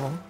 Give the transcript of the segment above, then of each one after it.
風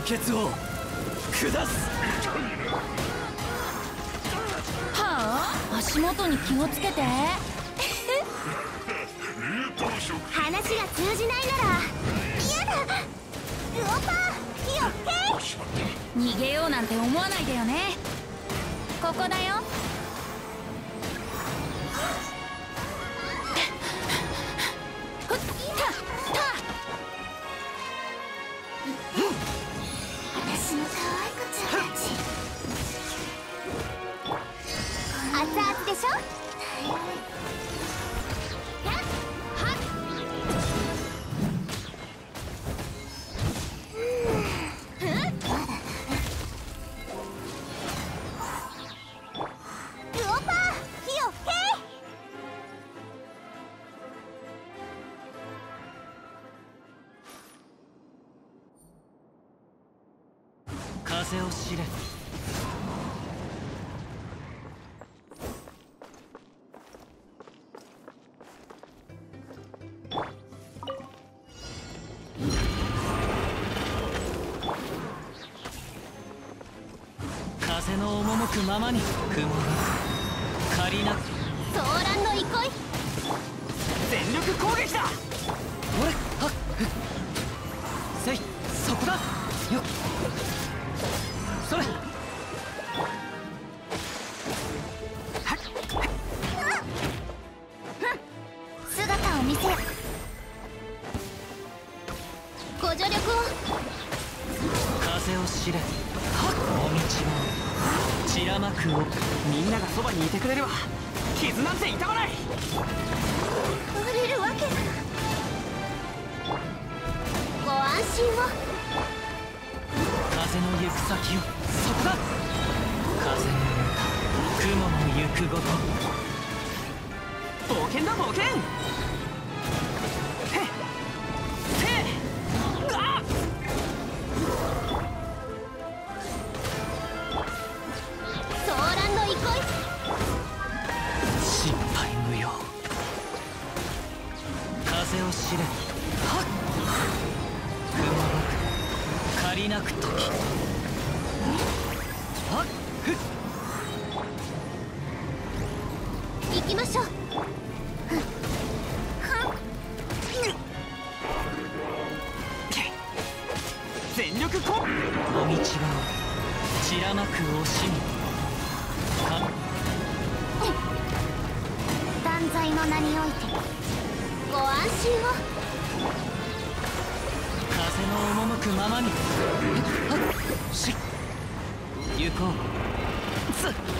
判決を下す。はあ？足元に気をつけて。話が通じないなら。嫌だ。ルオパーよっけ逃げようなんて思わないでよね。ここだよ風を知れ。風の赴くままに雲が風を知れ。はっ。くまく借りなく時。はっ。ふっ行きましょう。全力こお道は散らなく惜しみ断罪の名において。習を風の赴くままに。し行こう。つっ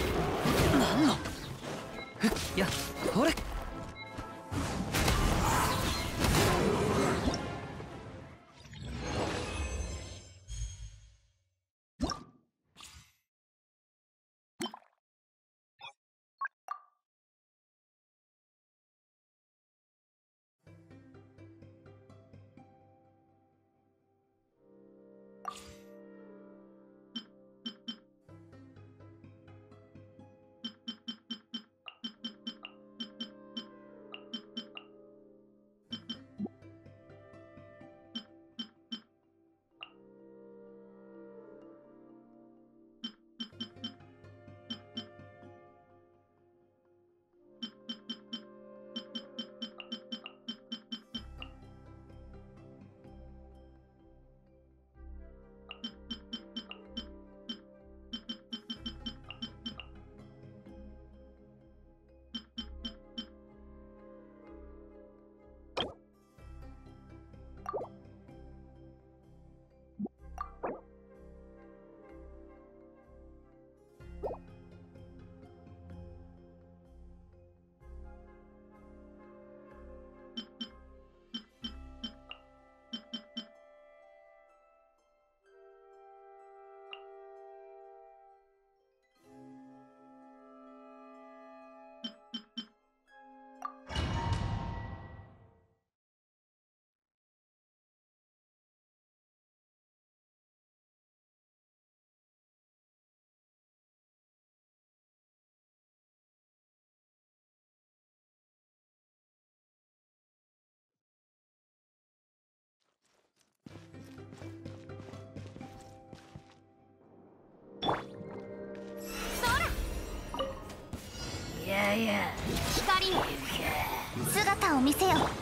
姿を見せよ。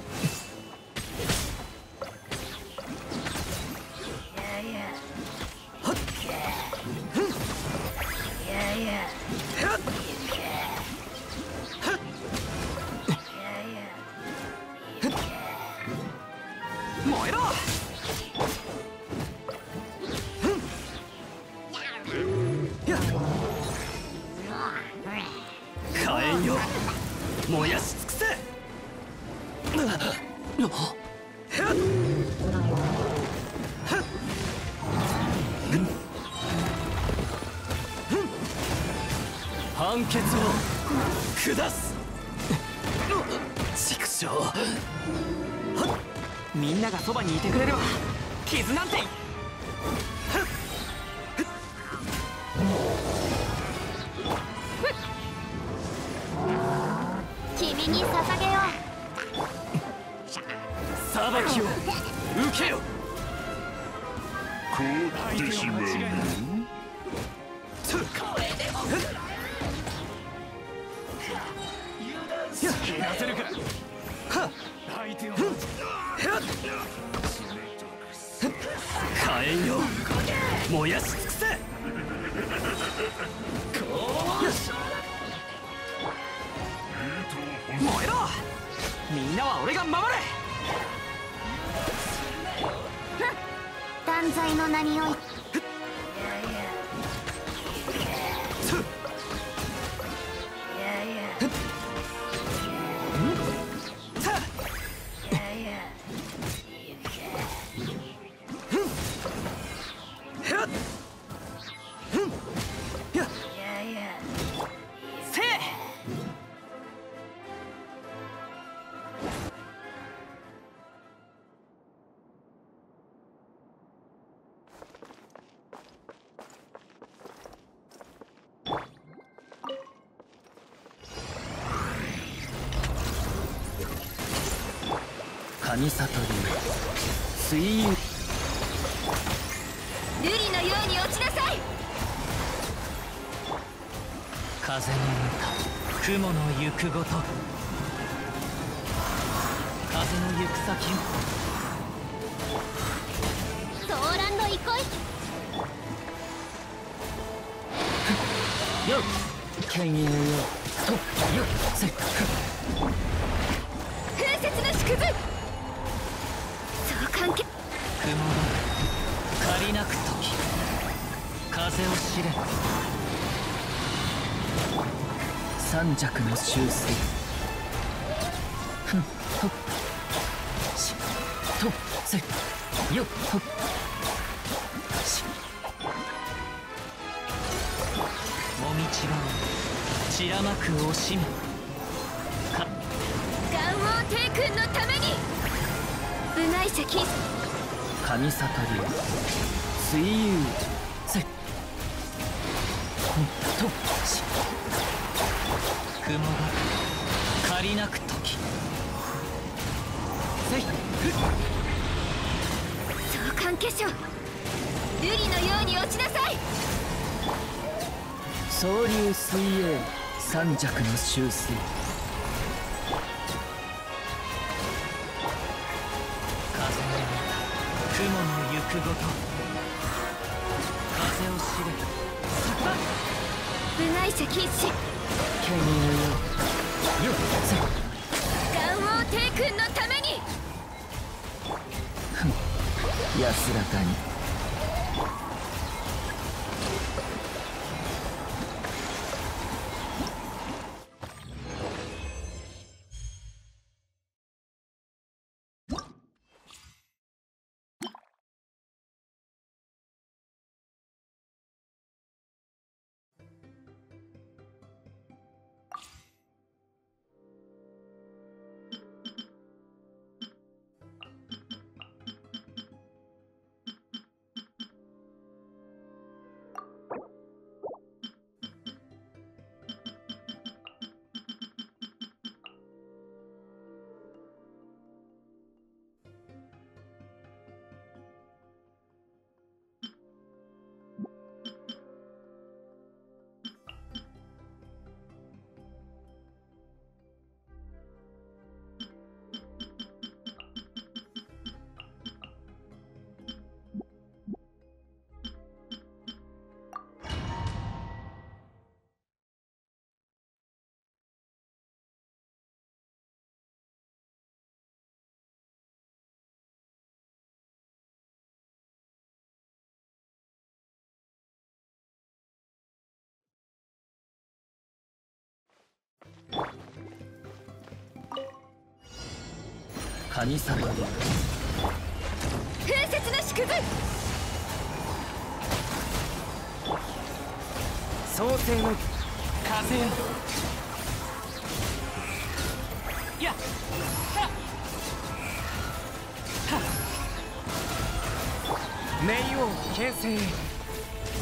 決を下す。畜生。みんながそばにいてくれれば傷なんて燃えろ。みんなは俺が守れ断罪の名においせ雲の行くごと。風の行く先を。い。よっ。よとよっ。せ風雪の縮図。そう関係雲が借りなく時風を知れ三尺の修正。ふんほっ。しとせよっほっ。し。もみちばを散らまく惜しみか願王帝君のために。部外者禁神里流水遊しょ瑠璃のように落ちなさい。総流水泳三尺の修正。神里流風雪の縮図創世の風よやっはっはっ冥王牽制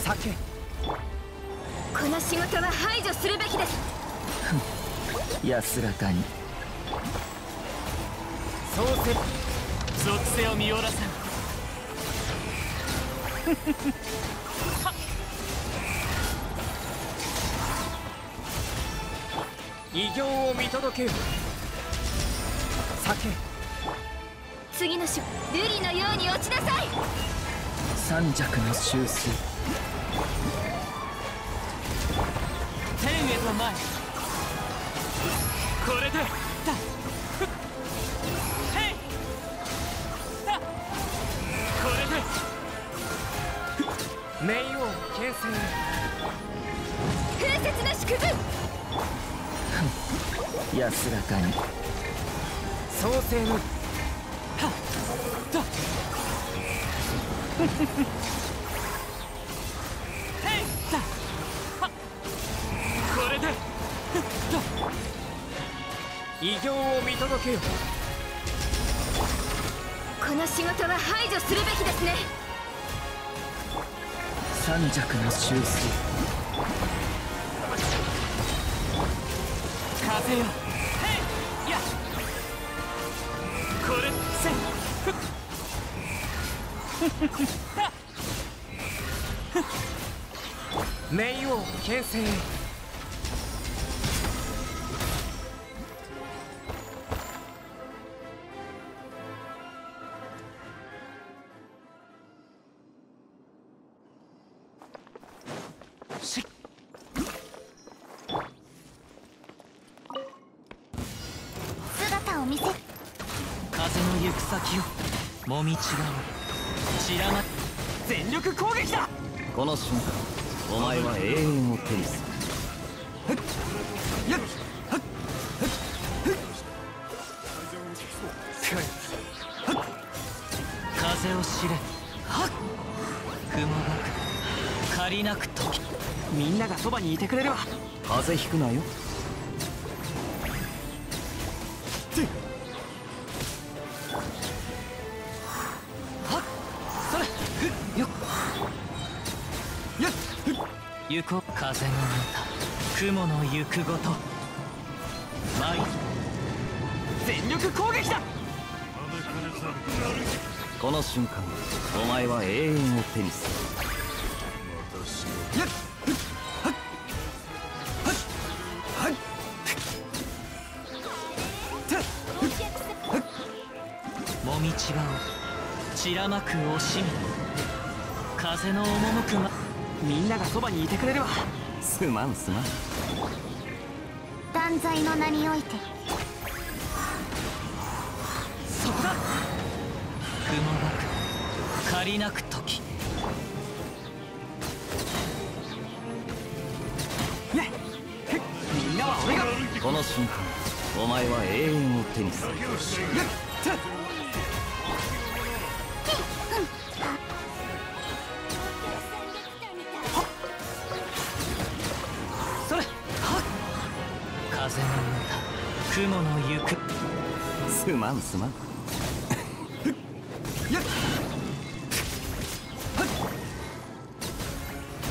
酒この仕事は排除するべきです安らかに創世属性を見おらせん異形を見届けよ。酒次の種瑠璃のように落ちなさい。三尺の修正風雪の祝福安らかに。創世のはっと。へいさはこれで異形を見届けよこの仕事は排除するべきですね三尺の修正。風よ。へい。や。これせんふっ。冥王牽制いてくれるわ。風邪ひくなよ。行こう。風の歌雲の行くごと。舞。全力攻撃だ。この瞬間お前は永遠を手にするらまく惜しみ。風の赴くまみんながそばにいてくれるわすまんすまん。断罪の名において。そこだ。雲がく借りなく時。ねみんなは俺が。この瞬間お前は永遠を手にするまんすまん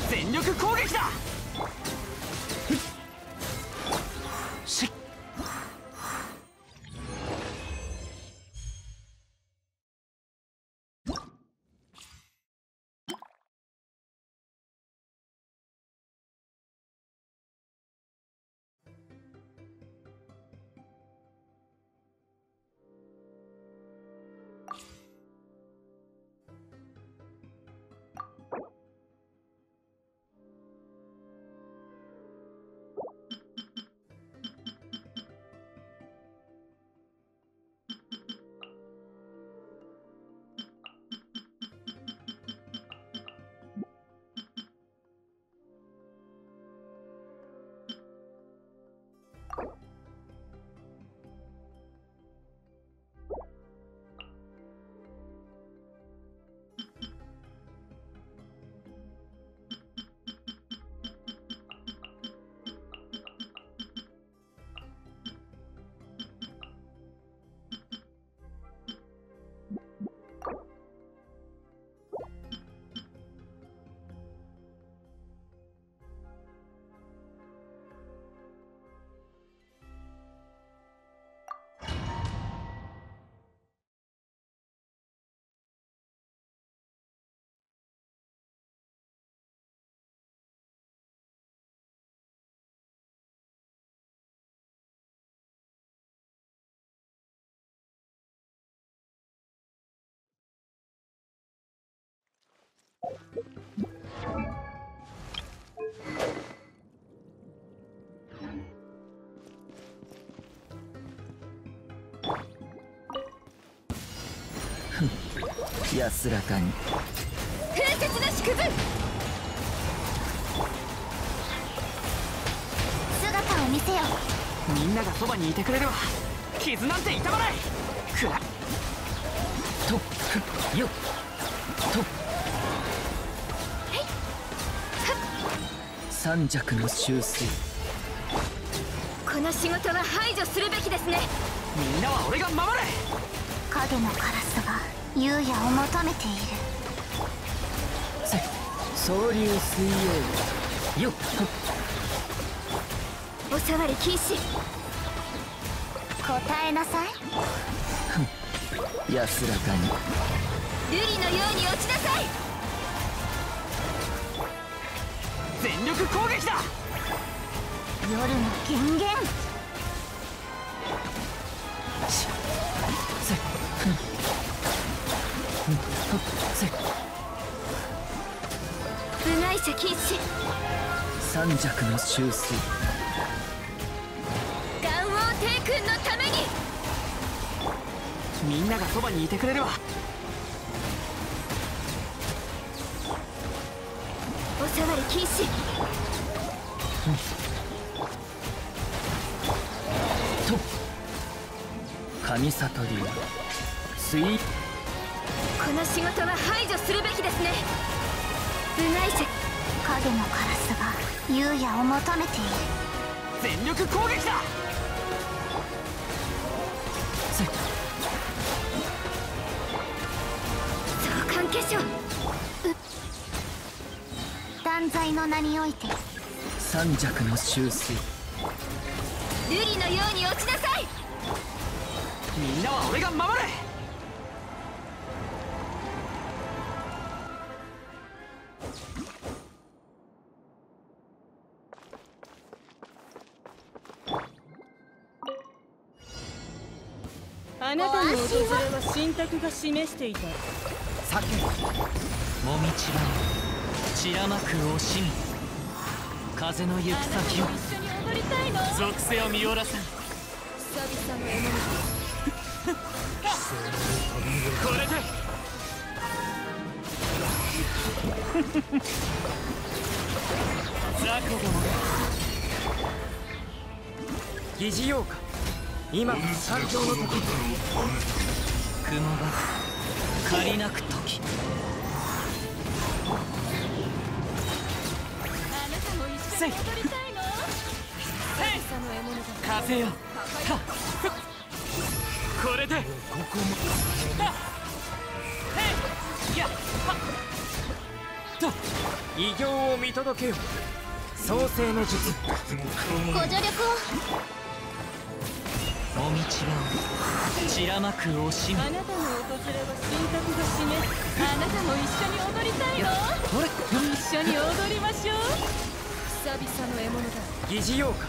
全力攻撃だ！しっ安らかに。風雪の縮図姿を見せよ。みんながそばにいてくれるわ傷なんて痛まない。くら。とふよ。と三弱の修正。この仕事は排除するべきですね。みんなは俺が守る影のカラスが優也を求めている。せ総流水泳。よっお触り禁止。答えなさい。安らかに。瑠璃のように落ちなさい全力攻撃だ。夜の権限部外者禁止三弱の修正岩王帝君のために。みんながそばにいてくれるわお触り禁止。と神里流水この仕事は排除するべきですね。部外者影のカラスが優也を求めている。全力攻撃だの名において。三弱の修正瑠璃のように落ちなさい。みんなは俺が守るあなたの訪れは神託が示していた。酒もみちば散らまく惜しみ風の行く先を。属性を見下ろさこれ。で雑魚ども。疑似妖か今が参上の時。雲が借りなく時なたも一緒に踊りた。い風よこれで。ここも。はっへい。やはっと偉業を見届けよ。創世の術。ご助力を。もみちば散らまく惜しみ。あなたの訪れは神託が示す。あなたも一緒に踊りたいの。一緒に踊りましょう。久々の獲物だ。疑似妖か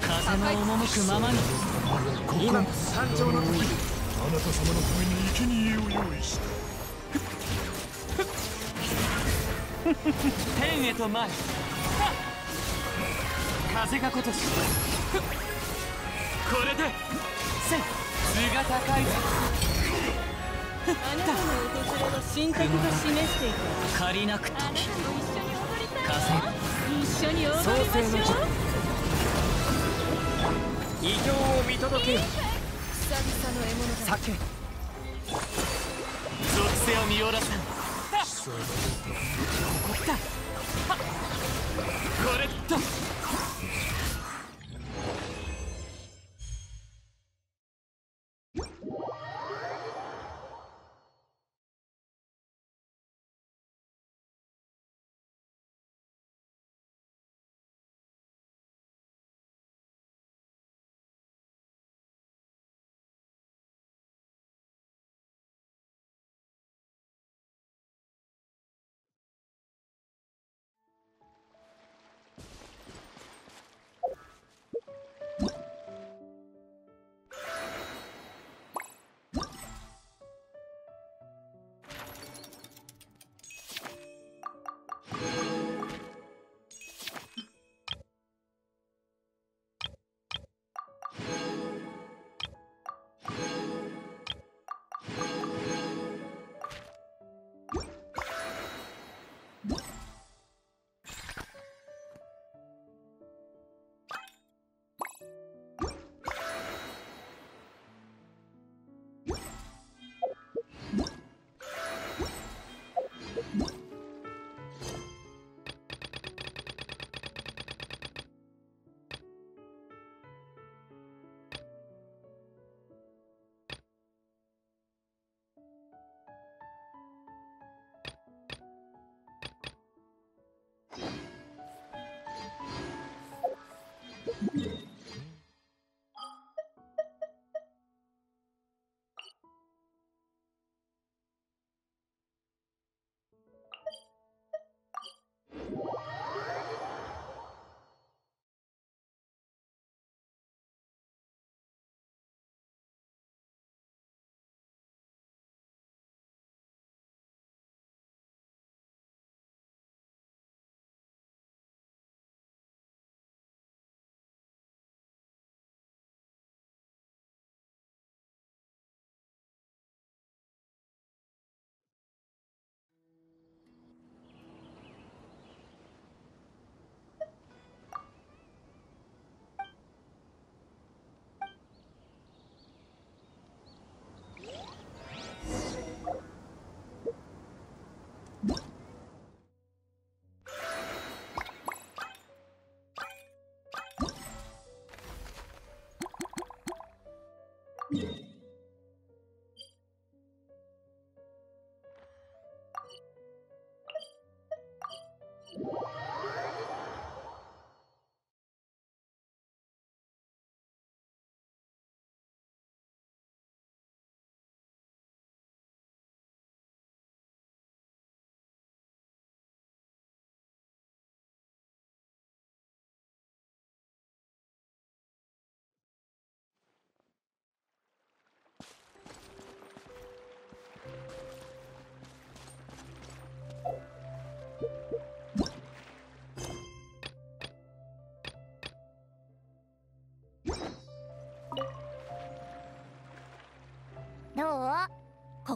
風の赴くままに。今が参上の時。あなた様のために生贄を用意した。天へと前風が今年。これで。せ図が高いぞあなたの訪れは神託が示していた。借りなくあなたも時一緒に踊りたい風一緒に踊りましょう。偉業を見届けよ久々の獲物だ酒属性を見下ろさんここだこれと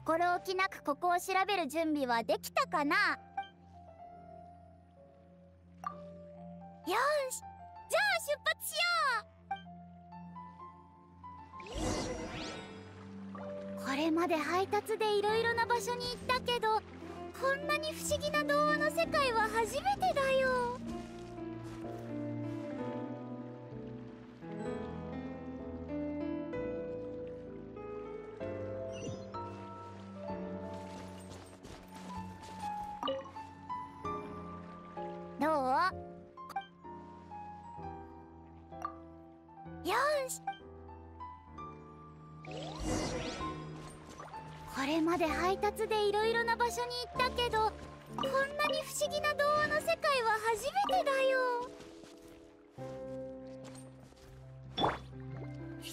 心置きなくここを調べる準備はできたかな？よしじゃあ出発しよう。これまで配達でいろいろな場所に行ったけどこんなに不思議な童話の世界は初めてだよ。まで配達でいろいろな場所に行ったけどこんなに不思議な童話の世界は初めてだよ。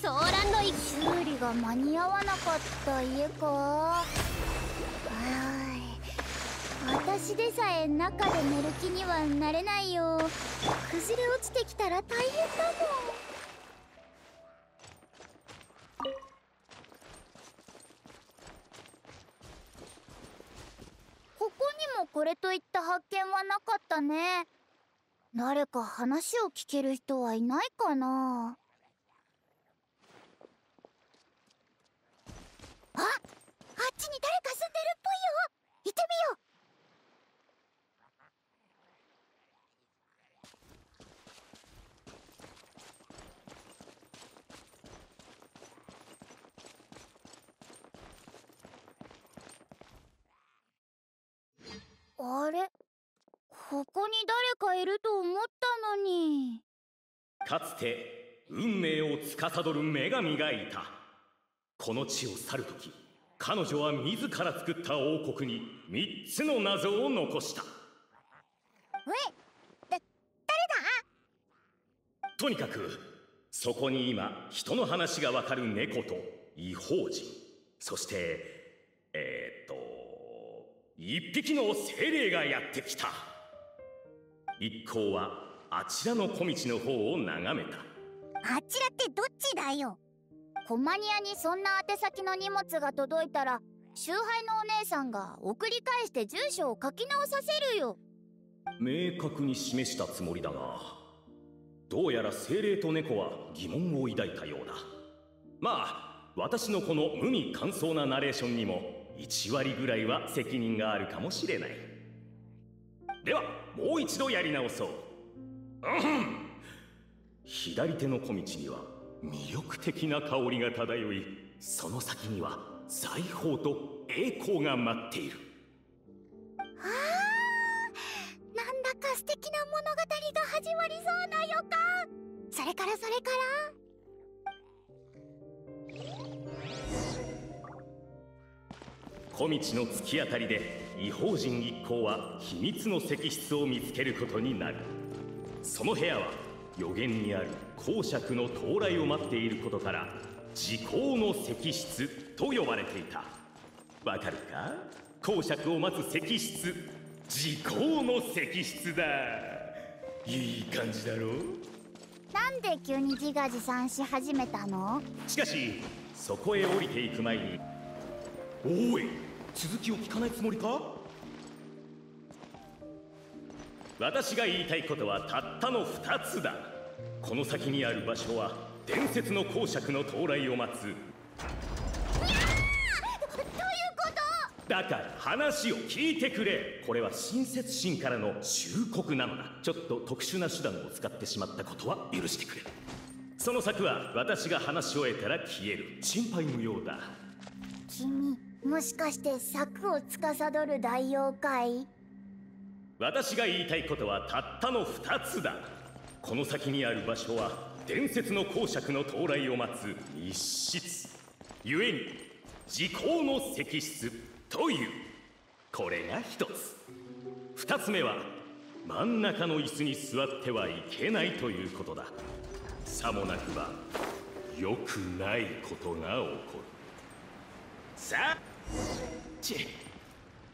ソーランド行き修理が間に合わなかった家か。はーい。私でさえ中で寝る気にはなれないよ。崩れ落ちてきたら大変だもんここにもこれといった発見はなかったね。誰か話を聞ける人はいないかな？あ？あっちに誰か住んでるっぽいよ。行ってみよう。あれ？ここに誰かいると思ったのに。かつて運命を司る女神がいた。この地を去る時彼女は自ら作った王国に3つの謎を残した。えだ誰だ？とにかくそこに今人の話がわかる猫と異邦人。そしてえー、っと一匹の精霊がやってきた一行はあちらの小道の方を眺めた。あちらってどっちだよ？コマニアにそんな宛先の荷物が届いたら集配のお姉さんが送り返して住所を書き直させるよ。明確に示したつもりだがどうやら精霊と猫は疑問を抱いたようだ。まあ私のこの無味乾燥なナレーションにも1割ぐらいは責任があるかもしれない。ではもう一度やり直そう。うん。左手の小道には魅力的な香りが漂いその先には財宝と栄光が待っている。あーなんだか素敵な物語が始まりそうな予感。それからそれから。小道の突き当たりで異邦人一行は秘密の石室を見つけることになる。その部屋は予言にある公爵の到来を待っていることから時効の石室と呼ばれていた。わかるか？公爵を待つ石室時効の石室だ。いい感じだろ？うなんで急に自画自賛し始めたの？しかしそこへ降りていく前に。おい続きを聞かないつもりか？私が言いたいことはたったの2つだ。この先にある場所は伝説の公爵の到来を待つ。どういうことだから話を聞いてくれ。これは親切心からの忠告なのだ。ちょっと特殊な手段を使ってしまったことは許してくれ。その策は私が話し終えたら消える。心配無用だ。君もしかして策を司る大妖怪？私が言いたいことはたったの2つだ。この先にある場所は伝説の公爵の到来を待つ密室。故に時効の石室という。これが一つ。二つ目は真ん中の椅子に座ってはいけないということだ。さもなくば良くないことが起こる。さあち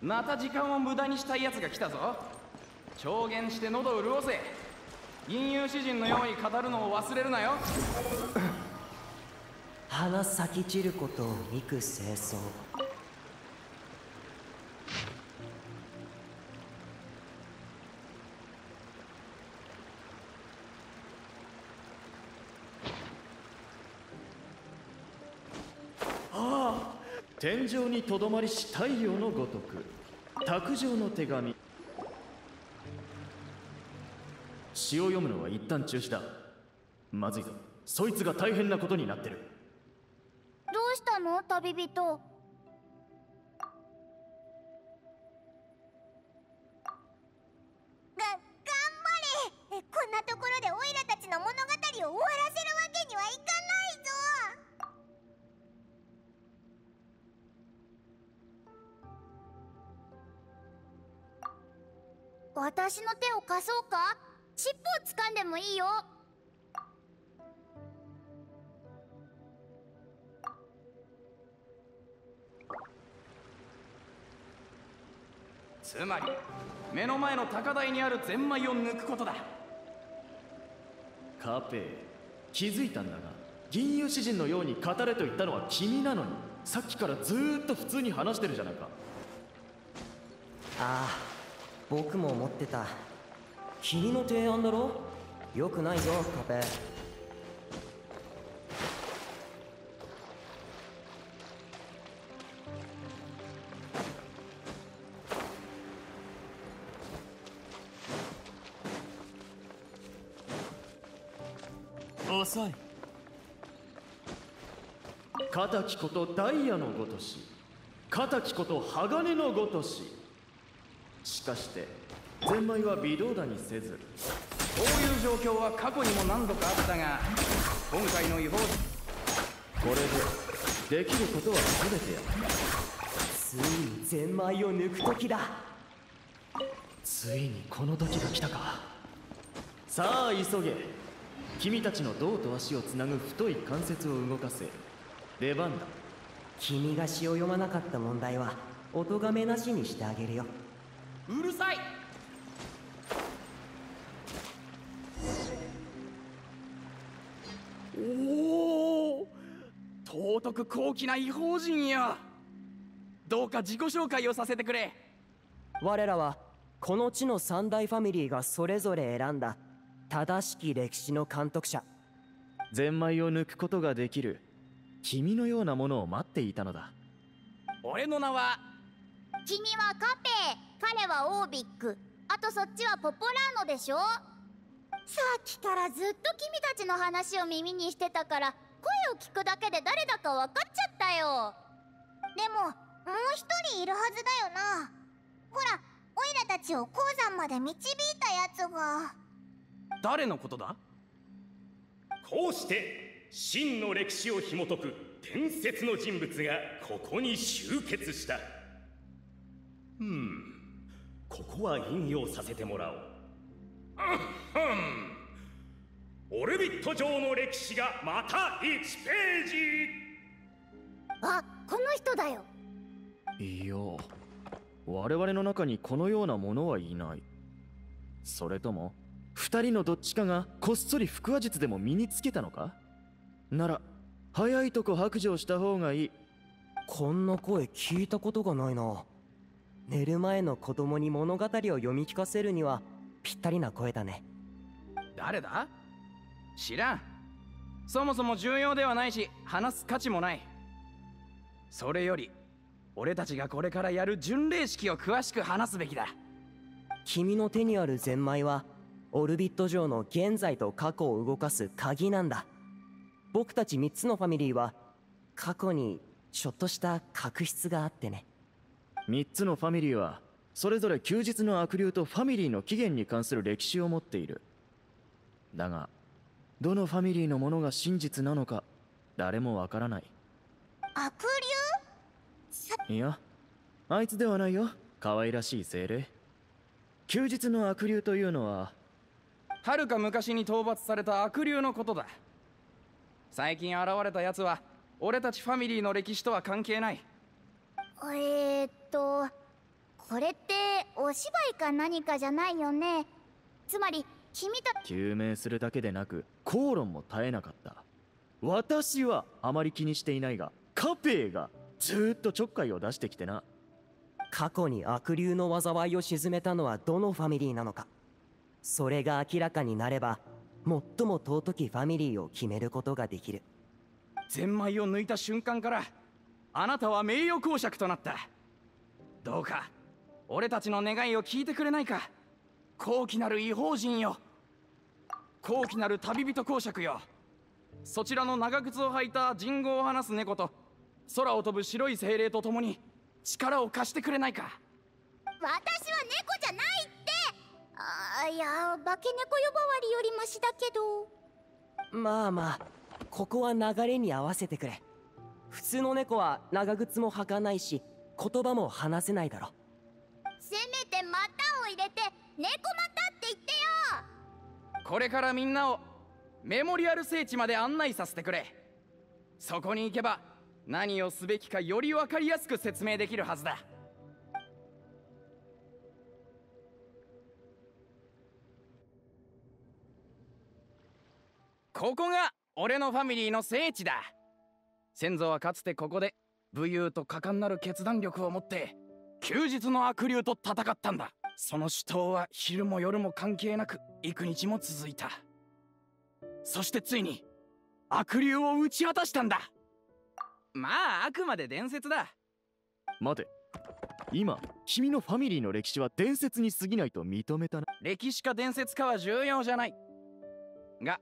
また時間を無駄にしたいやつが来たぞ。証言して喉潤せ。吟遊詩人のように語るのを忘れるなよ。花咲き散ることを幾清掃天井にとどまりし太陽のごとく卓上の手紙。詩を読むのは一旦中止だ。まずいぞ。そいつが大変なことになってる。どうしたの？旅人。私の手を貸そうか？尻尾を掴んでもいいよ。つまり目の前の高台にあるゼンマイを抜くことだ。カペ気づいたんだが銀融詩人のように語れと言ったのは君なのにさっきからずーっと普通に話してるじゃないか。ああ僕も思ってた君の提案だろ？よくないぞカペ。遅い。敵ことダイヤのごとし敵こと鋼のごとし。しかしてゼンマイは微動だにせず。こういう状況は過去にも何度かあったが今回の違法これでできることは全てや。ついにゼンマイを抜く時だ。ついにこの時が来たか。さあ急げ。君たちの胴と足をつなぐ太い関節を動かせ。出番だ君が詩を読まなかった問題はお咎めなしにしてあげるようるさい。おお尊く高貴な違法人や。どうか自己紹介をさせてくれ。我らはこの地の三大ファミリーがそれぞれ選んだ。正しき歴史の監督者。ゼンマイを抜くことができる。君のようなものを待っていたのだ。俺の名は。君はカペ彼はオービック。あとそっちはポポラーノでしょ？さっきからずっと君たちの話を耳にしてたから声を聞くだけで誰だか分かっちゃったよ。でももう一人いるはずだよな。ほらオイラたちを鉱山まで導いたやつが。誰のことだ？こうして真の歴史を紐解く伝説の人物がここに集結した。うんここは引用させてもらおう。あっはんオルビット上の歴史がまた1ページ。あこの人だよ。いや我々の中にこのようなものはいない。それとも二人のどっちかがこっそり腹話術でも身につけたのか？なら早いとこ白状した方がいい。こんな声聞いたことがないな寝る前の子供に物語を読み聞かせるにはぴったりな声だね。誰だ？知らん。そもそも重要ではないし話す価値もない。それより俺たちがこれからやる巡礼式を詳しく話すべきだ。君の手にあるゼンマイはオルビット上の現在と過去を動かす鍵なんだ。僕たち3つのファミリーは過去にちょっとした確執があってね3つのファミリーはそれぞれ休日の悪霊とファミリーの起源に関する歴史を持っている。だがどのファミリーのものが真実なのか誰もわからない。悪いやあいつではないよ。可愛らしい精霊。休日の悪霊というのははるか昔に討伐された悪霊のことだ。最近現れた奴は俺たちファミリーの歴史とは関係ない。竜えー、っとこれってお芝居か何かじゃないよね。つまり君た究明するだけでなく口論も絶えなかった。私はあまり気にしていないがカペーがずーっとちょっかいを出してきてな。過去に悪霊の災いを鎮めたのはどのファミリーなのか。それが明らかになれば最も尊きファミリーを決めることができる。ゼンマイを抜いた瞬間からあなたは名誉公爵となった。どうか俺たちの願いを聞いてくれないか。高貴なる異邦人よ。高貴なる旅人公爵よ。そちらの長靴を履いた人語を話す猫と空を飛ぶ白い精霊と共に力を貸してくれないか。私は猫じゃないって。あーいや化け猫呼ばわりよりマシだけど。まあまあここは流れに合わせてくれ普通の猫は長靴も履かないし言葉も話せないだろ。せめて股を入れて猫股って言ってよ。これからみんなをメモリアル聖地まで案内させてくれ。そこに行けば何をすべきかより分かりやすく説明できるはずだ。ここが俺のファミリーの聖地だ先祖はかつてここで武勇と果敢なる決断力を持って休日の悪竜と戦ったんだ。その死闘は昼も夜も関係なく幾日も続いた。そしてついに悪竜を打ち果たしたんだ。まああくまで伝説だ。待て。今君のファミリーの歴史は伝説に過ぎないと認めたな。歴史か伝説かは重要じゃない。が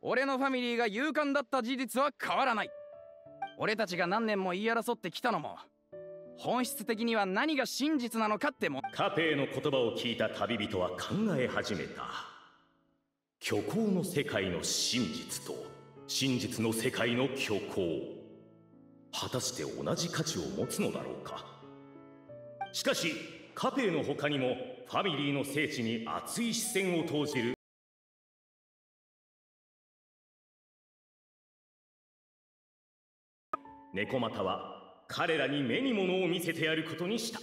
俺のファミリーが勇敢だった事実は変わらない俺たちが何年も言い争ってきたのも本質的には何が真実なのかってもカペイの言葉を聞いた旅人は考え始めた。虚構の世界の真実と真実の世界の虚構。果たして同じ価値を持つのだろうか。しかしカペイの他にもファミリーの聖地に熱い視線を投じる猫又は彼らに目に物を見せてやることにした。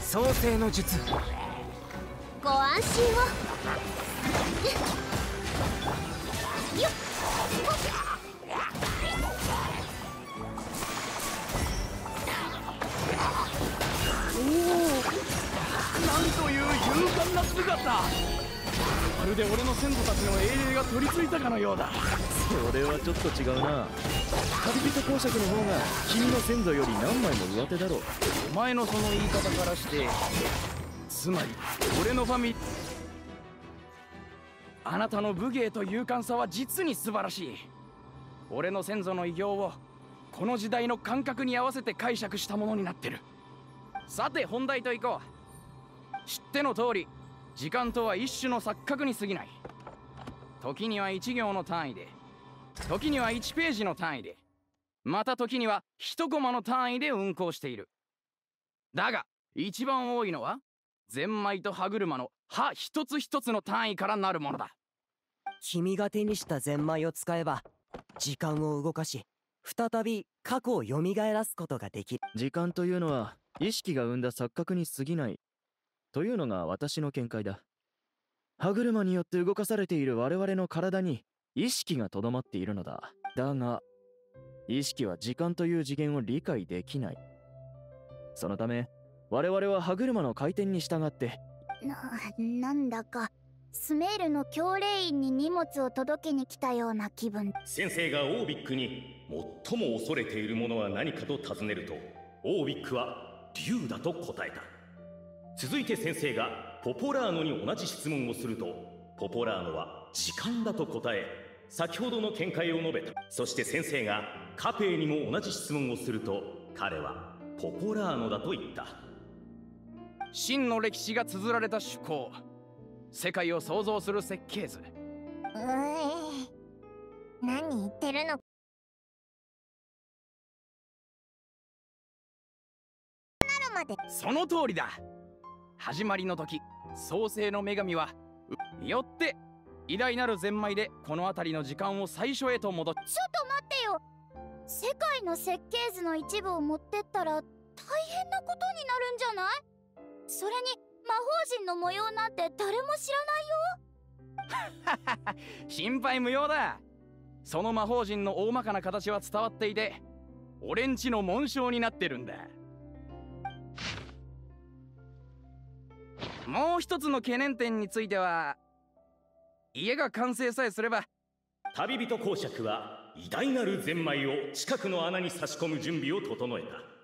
創世の術。ご安心を。よっ勇敢な姿。まるで俺の先祖たちの英霊が取り付いたかのようだ。それはちょっと違うな。旅人公爵の方が君の先祖より何枚も上手だろう。お前のその言い方からしてつまり俺のファミあなたの武芸と勇敢さは実に素晴らしい。俺の先祖の偉業をこの時代の感覚に合わせて解釈したものになってる。さて本題といこう。知っての通り時間とは一種の錯覚に過ぎない。時には1行の単位で。時には1ページの単位で。また時には1コマの単位で運行している。だが一番多いのはゼンマイと歯車の歯一つ一つの単位からなるものだ。君が手にしたゼンマイを使えば時間を動かし再び過去を蘇らすことができる。時間というのは意識が生んだ錯覚に過ぎないというのが私の見解だ。歯車によって動かされている我々の体に意識がとどまっているのだ。だが意識は時間という次元を理解できない。そのため我々は歯車の回転に従ってななんだかスメールの教令員に荷物を届けに来たような気分。先生がオービックに最も恐れているものは何かと尋ねるとオービックは竜だと答えた続いて先生がポポラーノに同じ質問をするとポポラーノは時間だと答え先ほどの見解を述べた。そして先生がカペイにも同じ質問をすると彼はポポラーノだと言った。真の歴史が綴られた趣向。世界を創造する設計図。うえ何言ってるの？その通りだ始まりの時創世の女神はうよって偉大なるゼンマイでこの辺りの時間を最初へと戻っちょっと待ってよ。世界の設計図の一部を持ってったら大変なことになるんじゃない？それに魔法陣の模様なんて誰も知らないよ。心配無用だ。その魔法陣の大まかな形は伝わっていて俺んちの紋章になってるんだもう一つの懸念点については家が完成さえすれば旅人公爵は偉大なるゼンマイを近くの穴に差し込む準備を整えた。